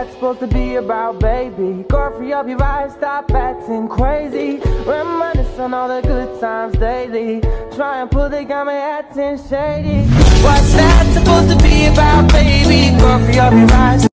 that's supposed to be about, baby? Girl, free up your eyes, stop acting crazy. Reminisce on all the good times daily. Try and pull the got me acting shady. What's that supposed to be about, baby? Girl, free up your eyes.